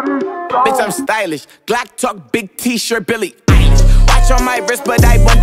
Bitch, I'm stylish. Glock talk, big t shirt, Billy Eilish. Watch on my wrist, but I won't.